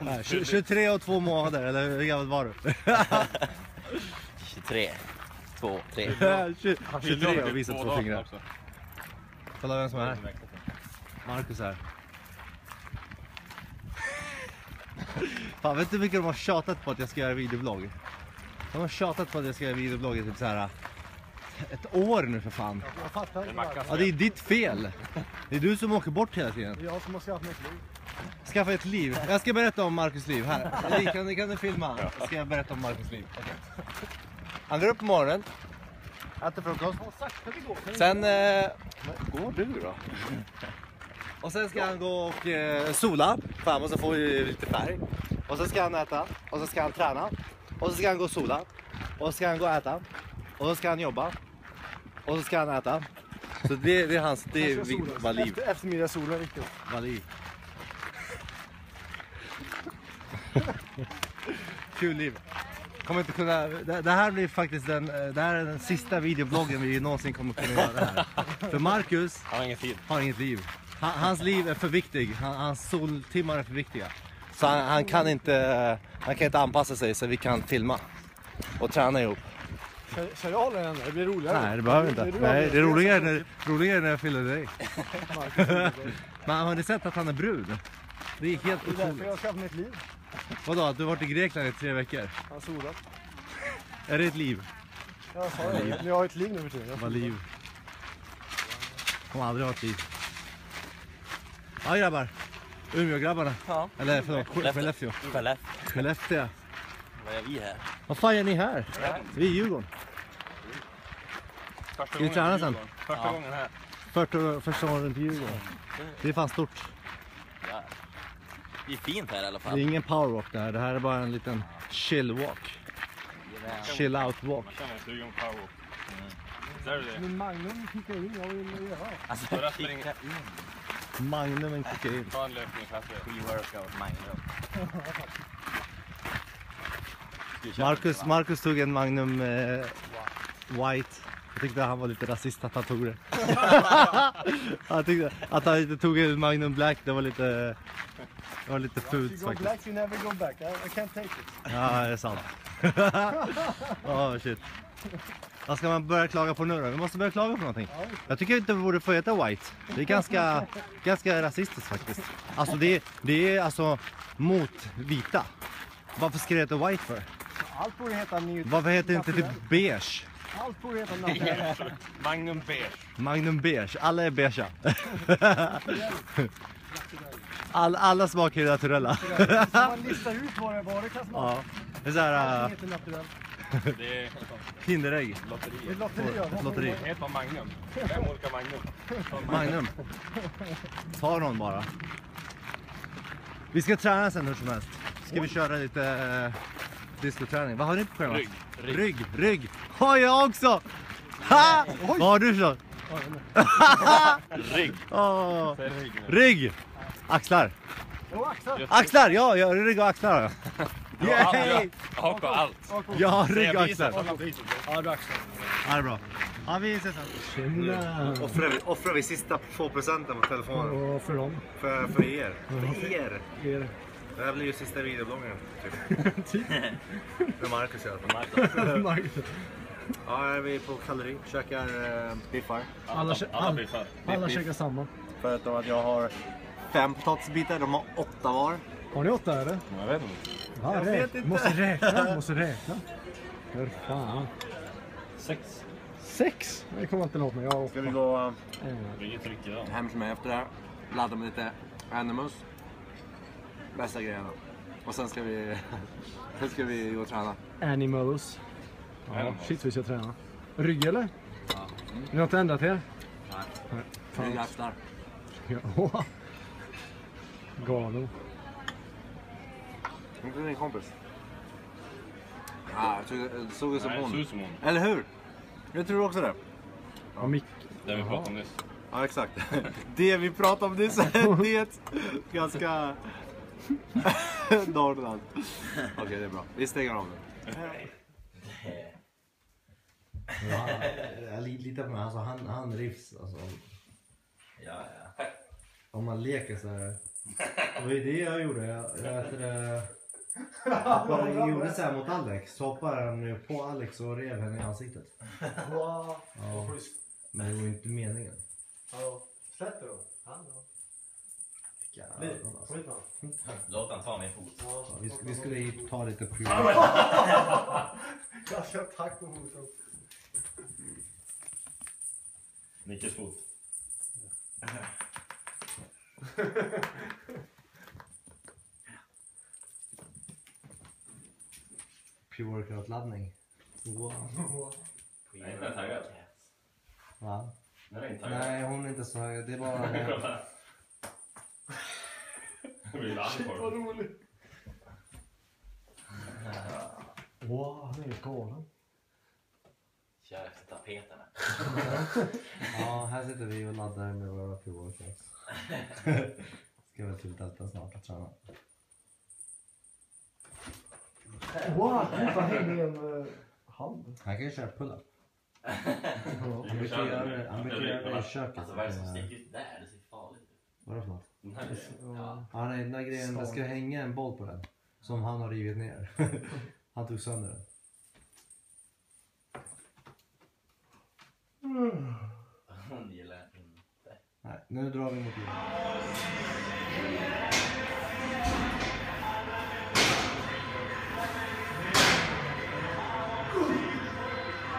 Nej, 20 23 och två månader, eller hur gammal var du? 23. 2, 3. 20 Han fyllde 23 år och visar typ två dagar fingrar. Kolla vem som är här. Marcus här. Fan, vet du hur mycket de har tjatat på att jag ska göra videoblogg? De har tjatat på att jag ska göra videoblogg i typ så här ett år nu för fan. Jag fattar inte. Ja, det är ditt fel. Det är du som åker bort hela tiden. Det är jag som har skaffat mig ett liv. Skaffa ett liv. Jag ska berätta om Marcus liv. Här, Eli, kan, kan du filma? Jag ska berätta om Marcus liv. Okej. Han går upp på morgonen, äter frukost. Sen... Eh, går du då? Och sen ska han gå och eh, sola, för han måste få lite färg. Och sen ska han äta, och så ska han träna. Och så ska han gå och sola. Och så ska han gå och äta. Och så ska han jobba. Och så ska han äta. Så det, det är hans, det är vad liv. Efter, eftermiddagssolen. Vad liv. Kul liv. Kommer inte kunna, det, det här blir faktiskt den, eh, det här är den sista videobloggen vi någonsin kommer kunna göra här. För Marcus Han har ingen tid. har inget liv. Han, hans liv är för viktig. Han, hans soltimmar är för viktiga. Så han, han, kan inte, han kan inte anpassa sig så vi kan filma och träna ihop. Ska, ska jag den? Det blir roligare. Nej, det behöver inte. Nej, det är roligare när, roligare när jag fyller dig. Det Men har ni sett att han är brun? Det är helt är därför otroligt. jag har skaffat mig ett liv. Vadå, att du har varit i Grekland i tre veckor? Jag har solat. Är det ett liv? Jag sa det. Men jag har ett liv nu för tiden. Jag Vad liv? Kommer aldrig ha ett liv. Ja grabbar. Umeågrabbarna. Ja. Eller förlåt, Skellefteå. Skellefteå. Skellefteå. Vad gör vi här? Vad fan gör ni här? Vi är i Djurgården. Första Ska gången träna på sen? Djurgården. Första Ja. gången här. Första, första gången runt Djurgården. Det är fan stort. Det är fint här i alla Det är fall. ingen powerwalk det här. Det här är bara en liten chill walk. Chill out walk. Man känner sig sugen på powerwalk. Det? Min Magnum kickar in. Jag vill göra. Alltså, kicka in. Magnum en kokain. Ta en löpning kassan. Pre-workout Magnum. Marcus, Marcus tog en Magnum eh, White. Jag tyckte han var lite rasist att han tog det. han tyckte att han inte tog en Magnum Black, det var lite, det var lite fult faktiskt. black, you never go back. I, I can't take it. Ja, det är sant. Åh shit. Vad ska man börja klaga på nu då? Vi måste börja klaga på någonting. Jag tycker inte vi borde få heta White. Det är ganska, ganska rasistiskt faktiskt. Alltså det, det är alltså mot vita. Varför ska det heta White för? Allt borde heta. Varför heter det inte typ beige? Allt borde heta naturell. Magnum beige. Magnum beige, alla är beigea. All, alla smaker är naturella. Så man listar ut vad det, vad det kan smaka. Ja. Det är uh, heter naturell. Det är Kinderägg. Lotteriet. lotteri. Lotteri. Det heter bara Magnum. Fem olika Magnum. Magnum. Ta någon bara. Vi ska träna sen hur som helst. Ska vi köra lite uh, discoträning. Vad har ni på schemat? Rygg. Rygg. Rygg. Rygg. Har jag också! Ha! Vad har du? Rygg. Åh. Säg rygg nu. Rygg! Axlar. Axlar. Axlar! Ja, ja rygg och axlar har jag. Ja, Yay! ja. Hak och allt. Jag har rygg och axlar. Ja, du axlar. Ja, det är bra. Ja, vi ses sen. Offrar vi, offrar vi sista två procenten på telefonen Och för dem. för, för er. För er. Er. Det här blir ju sista videobloggen. Typ. För Marcus i alla fall. Ja, här är vi på kalori. Käkar eh, biffar. Alla, kä- Alla alla, biffar. alla käkar samma. För att, jag har fem potatisbitar, de har åtta var. Har ni åtta eller? Jag vet inte. Ja, Jag vet inte. Måste räkna, måste räkna. För fan. Sex. Sex? Det kommer inte något med. Jag har Ska vi åtta. gå eh, hem till mig efter det här. Ladda med lite Animus. Bästa grejerna. Och sen ska vi, sen ska vi gå och träna. Animals. Ja, Animals. shit vi ska träna. Rygg eller? Ja. Ni har inte ändrat er? Nej. Rygg Fan. axlar. Ja. Galen. Inte din kompis? Ja, jag tycker det såg ut som Nej, hon. ut som hon. Eller hur? Jag tror också det. Ja, mick. Det vi pratade om nyss. Ja, exakt. Det vi pratade om nyss, det är ganska... Norrland. Okej, det är bra. Vi stänger av nu. Ja, jag litar på mig. Alltså, han, han rivs. Alltså, Ja, ja. om man leker så här. Det var ju det jag gjorde. Jag, jag, vet det, jag gjorde så här mot Alex. Så hoppade han på Alex och rev henne i ansiktet. Wow. Ja. Men det var ju inte meningen. Ja. Släpp det då. Han alltså. Låt han ta min fot. Ja, vi, vi skulle ju ta lite prov. Jag ska tack på foten. Nickes fot. Pre-workout-laddning. Wow. Jag är inte taggad. Va? Nej, hon är inte så hög. Det är bara... Jag blir arg på Vad roligt. Wow, han är helt galen. Kör efter tapeterna. Ja, här sitter vi och laddar med våra pre-workouts. Ska väl till Delta snart och träna. Wow, titta hänger en uh, hand. Han kan ju köra pull-up. Ja. Han brukar göra det- han brukar göra det i köket. Alltså vad är det som Eh, sticker ut där? Det ser farligt ut. Vadå för något? Den här grejen. Ja. Ja, nej, den där grejen, det ska hänga en boll på den. Som han har rivit ner. Han tog sönder den. Hon gillar inte. Nej, nu drar vi mot jorden.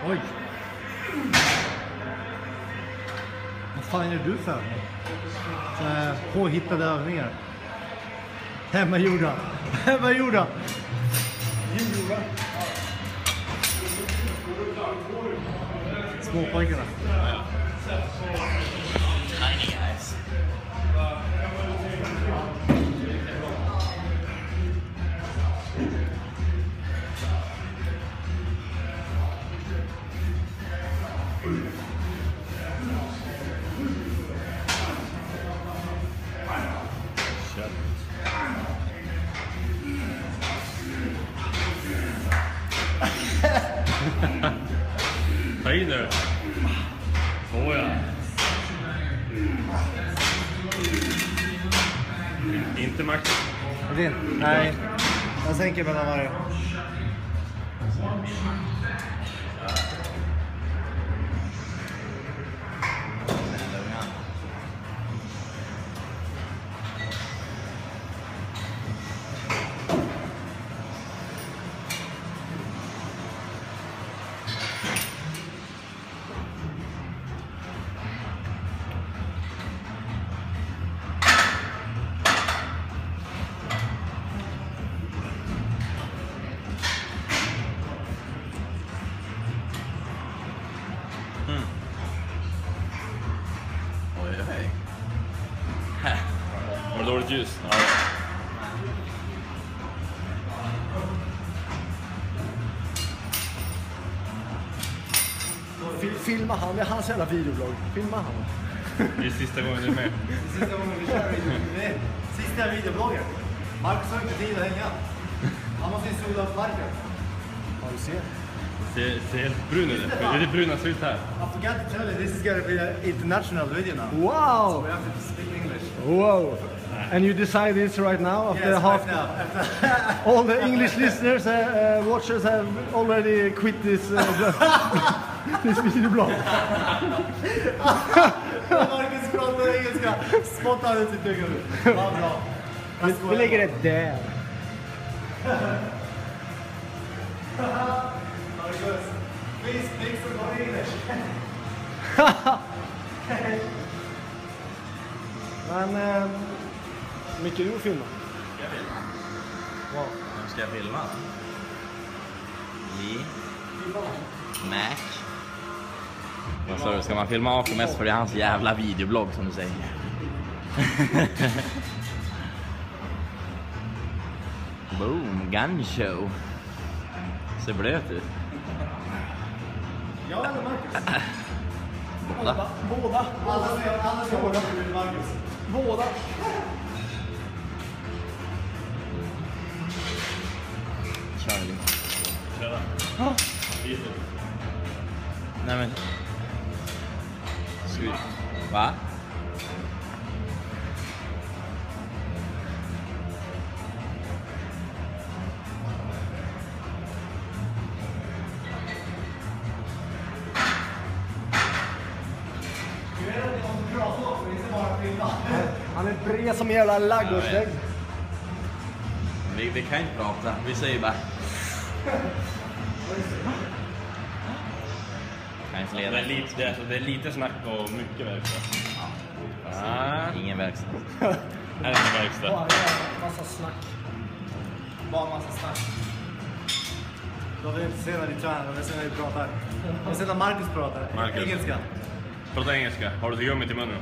Oj! Vad fan är du för? Så här påhittade övningar. Hemmagjorda. Hemmagjorda. Småpojkarna. Tiny i nu. Såja. Inte max. Din? Nej. Jag sänker mellan varje. Filma han, det är hans jävla videoblogg. Filma han. Det är sista gången du är med. Sista gången vi kör video. Det är sista videobloggen. Marcus har inte tid att hänga. Han måste ju sola upp marken. Ja, du ser. Ser, ser helt brun ut. Det är det bruna ser ut här. I forgot to tell you, this is gonna be an international video now. Wow! We have to speak English. Wow! And you decide this right now after Yes, half right now. All the English listeners, uh, uh, watchers have already quit this uh, this video blog. Marcus pratar engelska spontant ut i huvudet. Vad bra. Vi, lägger det där. Marcus, please speak some more English. Men eh, Micke, du får filma. Ska jag filma? Wow. Vem ska jag filma? Lee? Mac? Vad sa du, ska man filma Ako mest för det är hans jävla videoblogg som du säger? Boom, gun show. Ser blöt ut. Jag eller Marcus? Båda. Båda. Alla ska, alla hålla med Marcus. Båda. Charlie. Tjena. Bitet. Nej men. Va? Han är bred som en jävla ladugårdsvägg. Vi, vi kan inte prata. Vi säger bara... Det är, lite, det, är, alltså, det är lite snack och mycket verkstad. Ah. Ingen verkstad. Här är en verkstad. Bara massa snack. Bara massa snack. De vill inte se när vi tränar, de vill se när vi pratar. De vill se när Marcus pratar. Marcus. Engelska. Prata engelska. Har du gummit i munnen?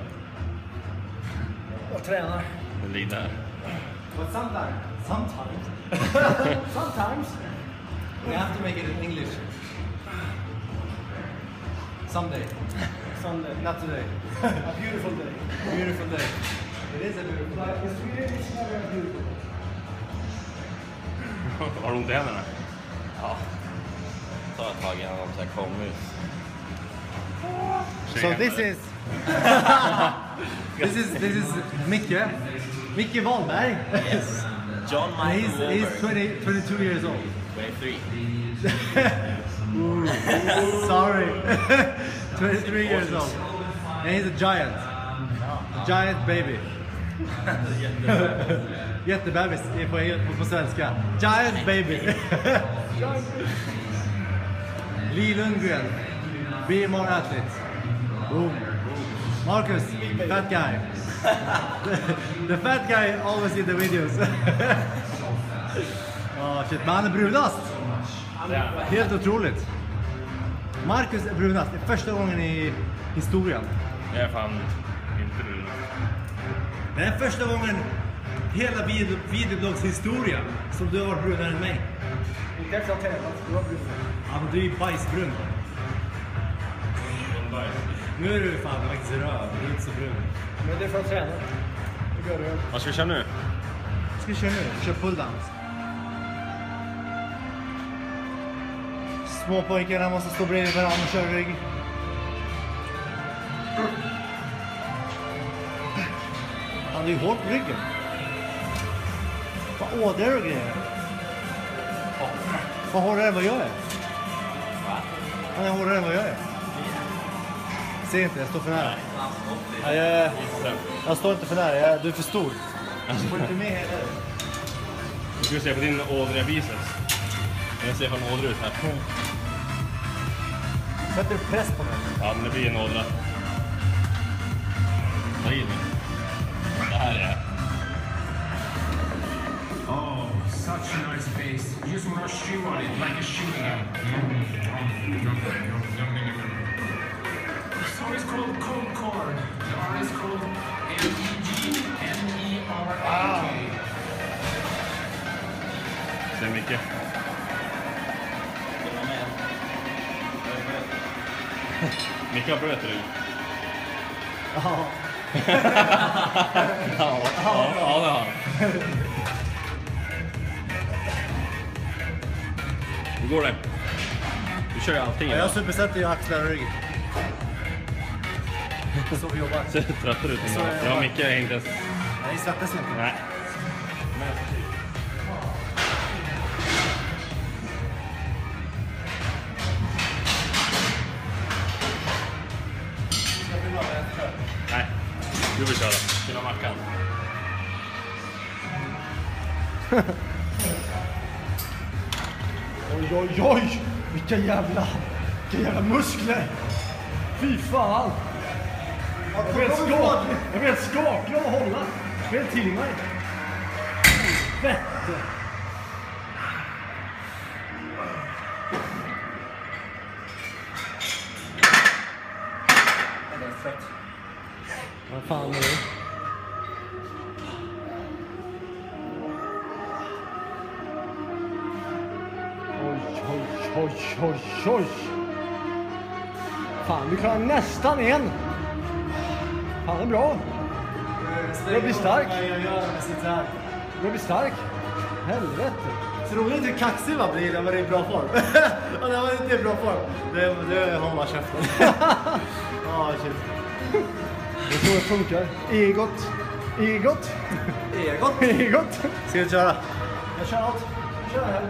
Jag tränar. Det ligger där. But sometimes, sometimes, Sometimes. we have to make it in English. Someday. Sunday. Not today. A beautiful day. Beautiful day. It is a beautiful day. Like in Sweden it's never beautiful. Har du ont i händerna? Ja. Ta ett tag innan de så här kommer ut. So this is... this is this is Micke. Micke Wahlberg. Yes. John And Michael he's, he's 20, 22 years old. 23. Sorry. 23 years old. And he's a giant. A Giant baby. Jättebebis på, på, svenska. Giant baby. Lee Lundgren. Be more athlete. Boom. Marcus, fat guy. the fat guy always in the videos. oh shit, men han är brunast. Helt otroligt. Marcus är brunast. Det är första gången i historien. Jag är fan inte brun. Det är första gången i hela video, videobloggshistoria som du har varit brunare än mig. Inte efter att ha tävlat. Du har blivit. Ja, men du är ju bajsbrun. Nu är du fan faktiskt röd. Du är inte så brun. Men det är för att träna. Det gör du. Vad ska vi köra nu? Ska vi köra nu? Kör pull-downs. Småpojkarna måste stå bredvid varandra och köra rygg. Han är ju hårt på ryggen. Vad ådror och grejer. Vad hårdare än vad jag är. Han är hårdare än vad jag är. Ser inte, jag står för nära. Ja, jag, jag står inte för nära, jag, du är för stor. Du får inte med hela. Nu ska vi se på din ådriga biceps. Den ser fan ådrig ut här. Sätter du press på mig? Ja, men det blir en ådra. Ta i nu. Det här är... Oh, such a nice face. You just want to chew on it like a chewing gum. This song is called Cold Corn. The is called M-E-G-N-E-R-I-K. Det är mycket. Har bröt rygg. Ja. Ja, ja, ja, det har han. Hur går det? Du kör ju allting Jag idag. supersätter ju axlar och rygg. Så vi jobbar. Ser tröttare ut än jag. Jag och Micke är inte ens... Nej, svettas inte. Nej, du vill köra. Till Mackan. Oj, oj, oj! Vilka jävla, vilka jävla muskler! Fy fan! Jag blir helt skakig, av att hålla. Jag blir helt till mig. Fette! Vad fan är det? Oj, oj, oj, oj, oj. Fan, du klarar nästan en. Fan, det är bra. Jag blir stark. Jag blir stark. Helvete. Så roligt hur kaxig man blir när man är i bra form. Och när man inte är i bra form, det, det håller man käften. Ja, shit. Det är så det funkar. Egot. Egot. Egot. Egot. Ska vi köra? Jag kör allt. Kör här.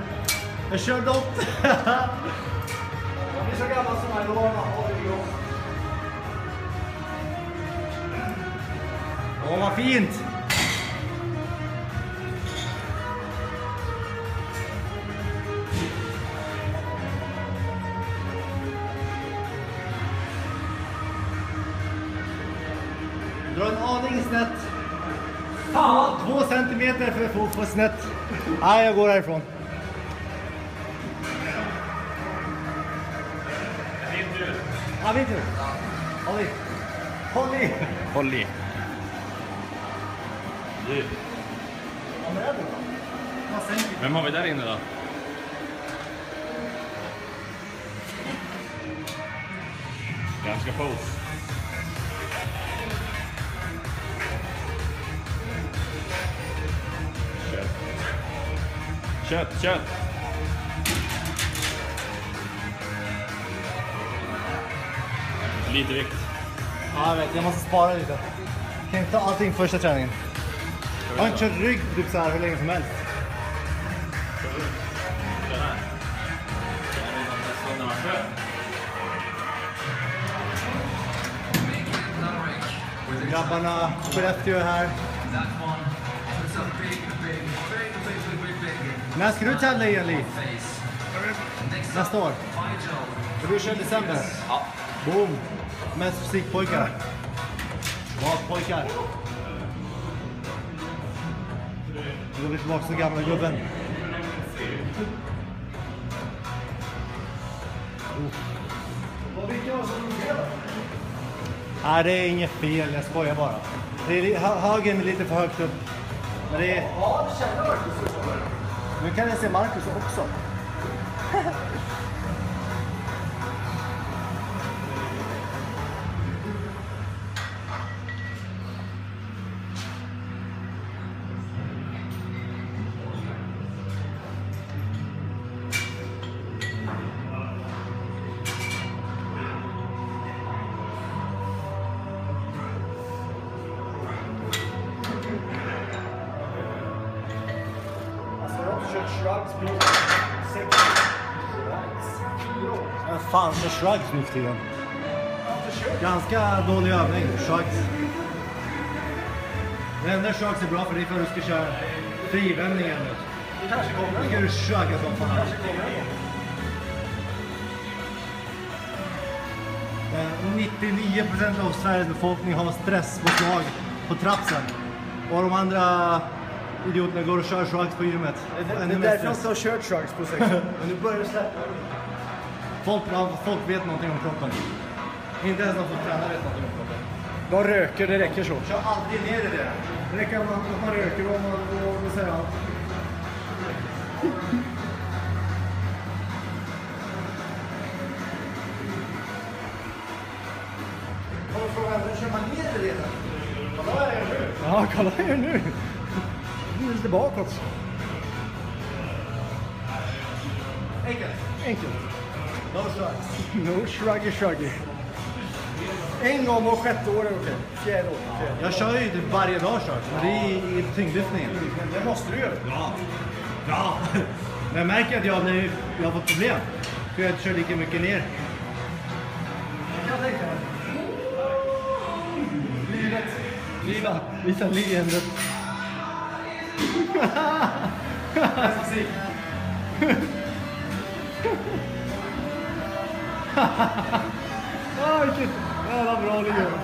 Jag kör dot. Jag blir så gammal som jag bra. Åh, vad fint. Få, få snett. Nej, jag går härifrån. Ja, min tur. Håll i. Håll i. Håll. Du. Vem har vi där inne då? Vem ska Kött, kött! Lite vikt. Ja, jag vet. Jag måste spara lite. Jag kan inte ta allting första träningen. Jag har inte kört rygg typ så här hur länge som helst. Grabbarna, Skellefteå är här. När ska du tävla igen, Liv? Nästa år? Det blir kör i december? Ja. Boom! Mest fysikpojkar. Vad pojkar? Nu går vi tillbaka till gamla gubben. Nej, det är inget fel. Jag skojar bara. Det är, högen är lite för högt upp. Men det är... Ja, det känner Marcus. Nu kan jag se Marcus också. Nu för tiden? Ganska dålig övning, shrugs. Det enda shrugs är bra för det är för att du ska köra frivändningen. Det kanske kommer Nu ska du shrugga som fan. kanske kommer en gång. Eh, 99% av Sveriges befolkning har stresspåslag på trapsen. Och de andra idioterna går och kör shrugs på gymmet. Det Ännu är mer därför jag inte har kört shrugs på sex Men nu börjar det släppa. Folk, folk vet någonting om kroppen. Inte ens de som tränar vet någonting om kroppen. De röker, det räcker så. Kör aldrig ner i det. Det räcker att man, man röker och man och säger allt. Kommer frågan, hur kör man ner i det redan? Kolla gör nu. Ja, kolla här nu. Nu är lite bakåt. Enkelt. Enkelt. No shrugs. No shruggy shruggy. En gång var sjätte år är okej. Fjärde år. Fjärde. Jag kör ju typ varje dag shrugs, men det är i, tyngdlyftningen. Men det måste du göra. Ja. Ja. Men jag märker att jag, blir, jag har fått problem. För jag kör lika mycket ner. Jag tänker mig. Livet. Visa, visa leendet. Ah, vilket jävla bra leende.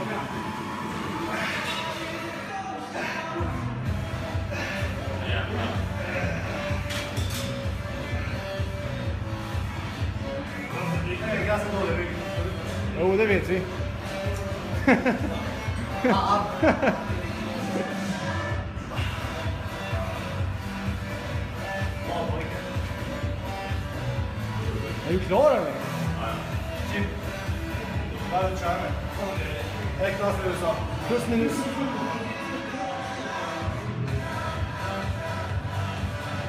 Det är Jo, det vet vi. Är du klar eller? Bara kör med. Räknas för USA. Plus minus.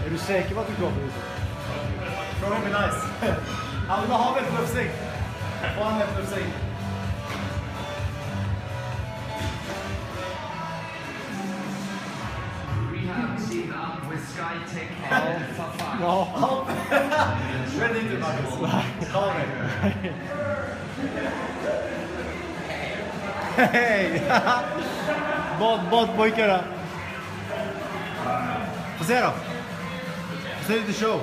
Är du säker på att du är klar för huset? Rehab team up inte Marcus. Ta mig. Hej! Bad. Få se då. Få se lite show.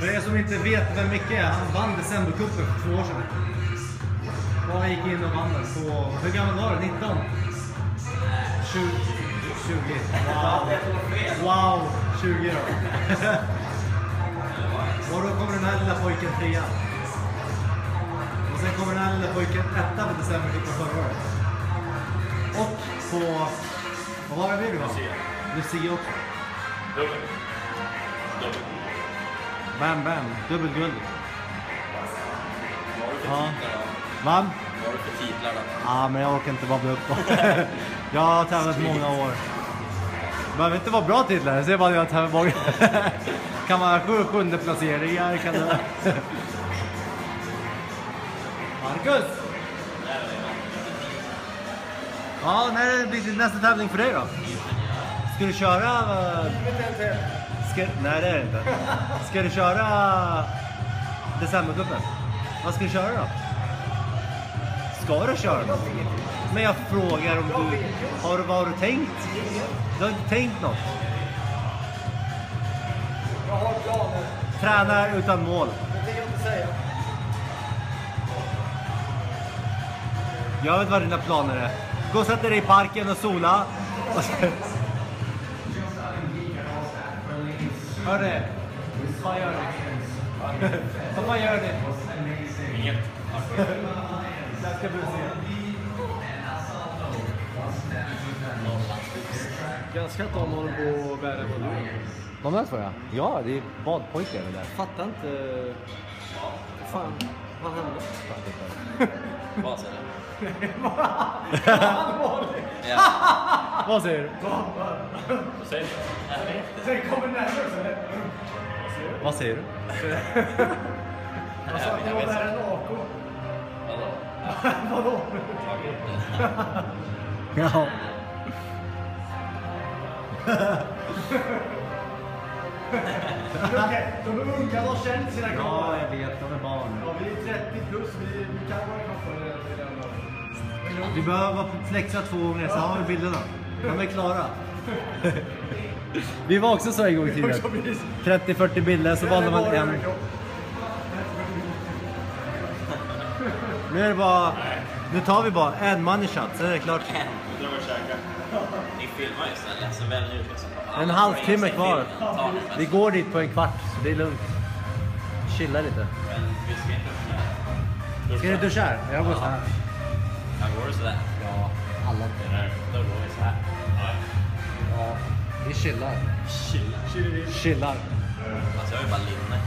För er som inte vet vem Micke är, han vann Decembercupen för två år sedan. Han gick in och vann den på, hur gammal var du? 19? 20? 20. Wow. Wow, 20 då. Och då kommer den här lilla pojken trea. Och sen kommer den här lilla pojken etta på förra året. Och på, vad var det vi vann? Lucia också. Dubbel. Dubbel. Bam, bam. Dubbelguld. Vad har Ja. Va? Vad har du för titlar då? Ja, men jag orkar inte babbla upp dem. jag har tävlat många år. Det behöver inte vara bra titlar, jag ser bara att jag har tävlat många. kan vara sju, sjunde placeringar, kan det Marcus! Ja, när blir det nästa tävling för dig då? Ska du köra... eh, Ska, nej, det är det inte. Ska du köra Decembercupen? Vad ska du köra då? Ska du köra något? Men jag frågar om du... Har vad har du tänkt? Du har inte tänkt något? Jag har planer. Tränar utan mål. Det tänker jag inte säga. Jag vet vad dina planer är. Gå och sätt dig i parken och sola. Hörru, vad gör du? Vad gör du? Inget. Ska se. Ganska att de håller på att bära vad du gör. De där två ja. Ja, det är badpojkar det där. Fattar inte... Vad fan, vad hände? Vad säger du? Ja. Vad säger du? Vad säger du? Sen kommer närmare? Vad säger du? Jag sa att det var värre än AK. Vadå? Ja. Okej, de är unga, de har känt sina Ja, jag vet. De är barn. Ja, vi är 30 plus, vi, vi kan våra kroppar. Vi behöver flexa två gånger, så har vi bilderna. De är klara. Vi var också så en gång i tiden. 30-40 bilder, så valde man en. Nu är det bara... Nu tar vi bara en money shot, sen är det klart. Nu drar vi och käkar. Ni filmar ju snälla, så välj nu liksom. En halvtimme kvar. Vi går dit på en kvart, så det är lugnt. Chilla lite. men vi ska inte Ska du duscha här? Jag går så här. Ja, går det sådär? Ja, alla. Då går vi så här. Ja, vi chillar. Chilla. Chillar. Alltså jag har ju bara linne.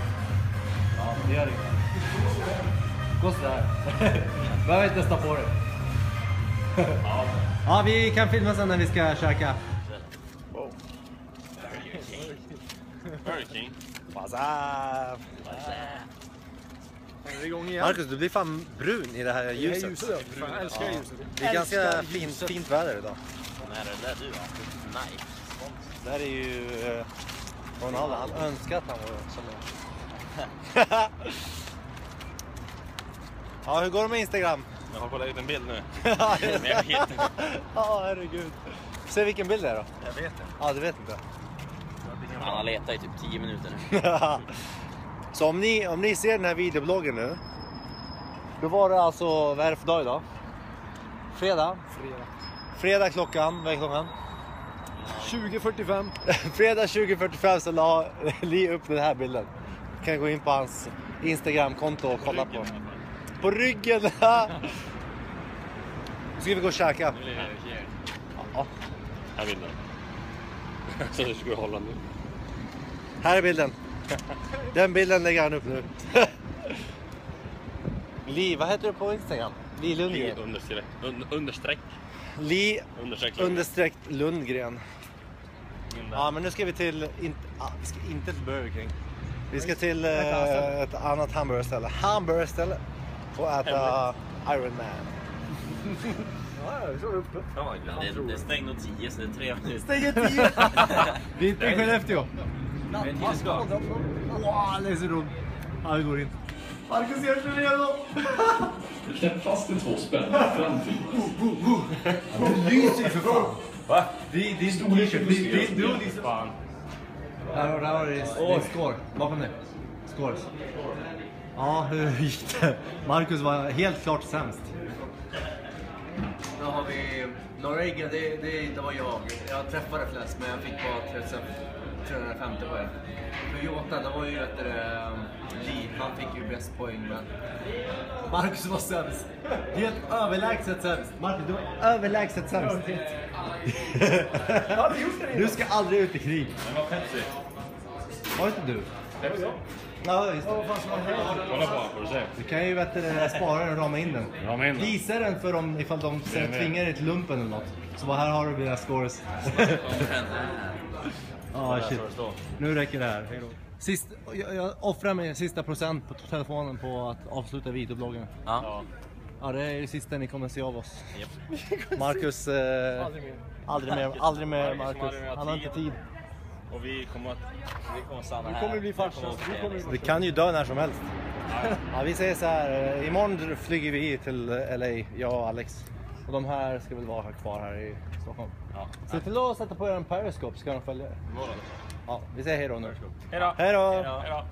Ja, det gör det. Gå sådär. Behöver inte ta på dig. Ja, vi kan filma sen när vi ska käka. Burger King. What's up? Igång igen? Marcus, du blir fan brun i det här ljuset. jag älskar ljuset. Det är ganska Älskar fint, ljuset. fint väder idag. Är det där du har? Nice. Det här är ju eh, Ronaldo. Han önskar att han var som jag. ja, hur går det med Instagram? Jag har kollat ut en bild nu. Ja, Men jag hittar inte. herregud. Se vilken bild det är då. Jag vet inte. Ja, du vet inte. Han har letat i typ 10 minuter nu. Så om ni, om ni ser den här videobloggen nu. Då var det alltså, vad är det för dag idag? Fredag. Fredag. Fredag klockan, vad är klockan? 20.45. Fredag 20.45 så la Li upp den här bilden. Kan gå in på hans Instagramkonto och kolla på. På ryggen! Nu ska vi gå och käka. Nu blir det. Ja, Här bilden. Så du ska hålla nu. här är bilden. Den bilden lägger han upp nu. Li, vad heter du på Instagram? Li Li Lundgren. understreck. Un, understreck. Li Understreck. understreck Lundgren. In där. Ja, men nu ska vi till, in, ah, vi ska inte till Burger King. Vi ska till eh, ett annat hamburgerställe. Hamburgerställe. Och äta Iron Man. Ja, jag står uppe. Glatt. Det, det är stängt nog 10 så det är tre minuter. Stänger tio! Vi är inte i Skellefteå. Men ni ska. Wow, det är så roligt. Ja, vi går in. Marcus gör sig redo. Släpp fast en två spänn. Framtid. Det lyser ju för fan. Va? Det är t-shirt. Det det- du och din... Fan. Där har du score. Bakom dig. Scores. Ja, hur gick det? Marcus var helt klart sämst. Då har vi Norwegian, det, det, det var jag. Jag träffade flest men jag fick bara 350 poäng. Toyota, det var ju vet du, det, Lee, han fick ju bäst poäng men Marcus var sämst. Helt överlägset sämst. Marcus, du var överlägset sämst. Du ska aldrig ut i krig. Det var Pepsi. Var inte du? Pepsi? Ja, just det. Kolla på får du se. Du kan ju vet du, spara den och rama in den. Rama in den. Visa den för dem ifall de är- tvingar dig till lumpen eller något. Så bara, här har du dina scores. Ja, shit. Nu räcker det här. Hejdå. Sist, jag, jag offrar min sista procent på telefonen på att avsluta videobloggen. Ja. Ja, det är det sista ni kommer se av oss. Marcus... Eh, aldrig mer. Aldrig mer Marcus Marcus. aldrig mer har Han har inte tid. Och vi kommer att... Vi kommer stanna här. Du kommer bli farsa. Vi Du kan ju dö när som helst. Ja, vi säger så här. eh, Imorgon flyger vi till eh, LA, jag och Alex. Och de här ska väl vara här kvar här i Stockholm. Ja. Se till att sätta på er en periscope så ska de följa er. Ja, vi säger hej då nu. Hej då. Hej då!